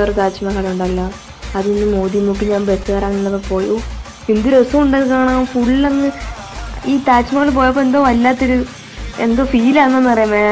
ഒരു താജ്മഹൽ ഉണ്ടല്ലോ അതിന്ന് മോദി നോക്കി ഞാൻ ബസ് കയറാനൊക്കെ പോയി. ഓ, എന്ത് രസം ഉണ്ടത് കാണാൻ ഫുള്ളങ്ങ് ഈ താജ്മഹൽ പോയപ്പോൾ എന്തോ വല്ലാത്തൊരു എന്തോ ഫീലാണെന്ന് അറിയാമേ